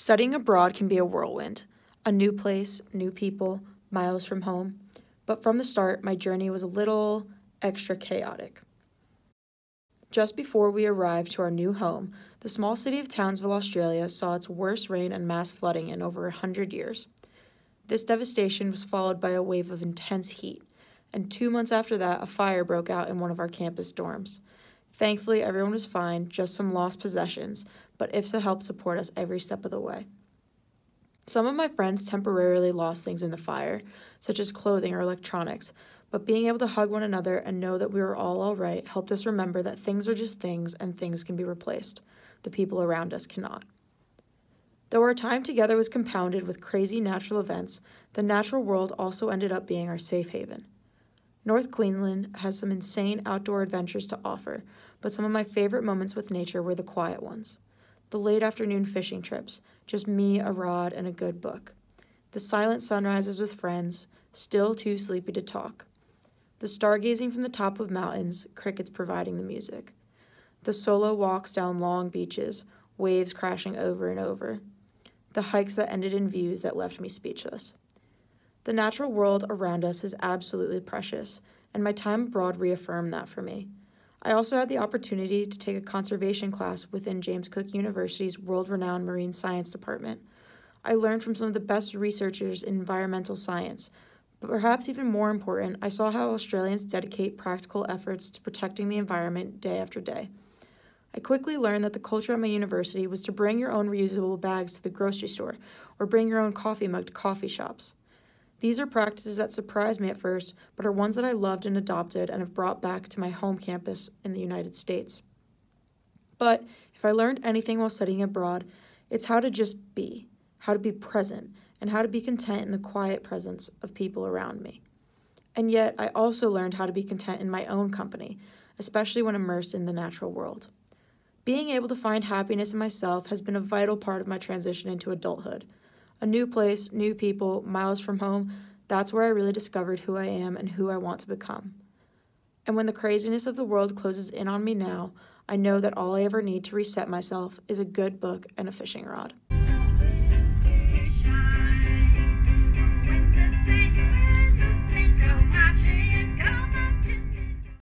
Studying abroad can be a whirlwind a new place, new people, miles from home. But from the start, my journey was a little extra chaotic. Just before we arrived to our new home, the small city of Townsville, Australia saw its worst rain and mass flooding in over a hundred years. This devastation was followed by a wave of intense heat, and two months after that, a fire broke out in one of our campus dorms. Thankfully, everyone was fine, just some lost possessions, but IFSA helped support us every step of the way. Some of my friends temporarily lost things in the fire, such as clothing or electronics, but being able to hug one another and know that we were all all right helped us remember that things are just things and things can be replaced. The people around us cannot. Though our time together was compounded with crazy natural events, the natural world also ended up being our safe haven. North Queensland has some insane outdoor adventures to offer, but some of my favorite moments with nature were the quiet ones. The late afternoon fishing trips, just me, a rod, and a good book. The silent sunrises with friends, still too sleepy to talk. The stargazing from the top of mountains, crickets providing the music. The solo walks down long beaches, waves crashing over and over. The hikes that ended in views that left me speechless. The natural world around us is absolutely precious, and my time abroad reaffirmed that for me. I also had the opportunity to take a conservation class within James Cook University's world renowned marine science department. I learned from some of the best researchers in environmental science, but perhaps even more important, I saw how Australians dedicate practical efforts to protecting the environment day after day. I quickly learned that the culture at my university was to bring your own reusable bags to the grocery store or bring your own coffee mug to coffee shops. These are practices that surprised me at first, but are ones that I loved and adopted and have brought back to my home campus in the United States. But if I learned anything while studying abroad, it's how to just be, how to be present, and how to be content in the quiet presence of people around me. And yet, I also learned how to be content in my own company, especially when immersed in the natural world. Being able to find happiness in myself has been a vital part of my transition into adulthood. A new place, new people, miles from home, that's where I really discovered who I am and who I want to become. And when the craziness of the world closes in on me now, I know that all I ever need to reset myself is a good book and a fishing rod.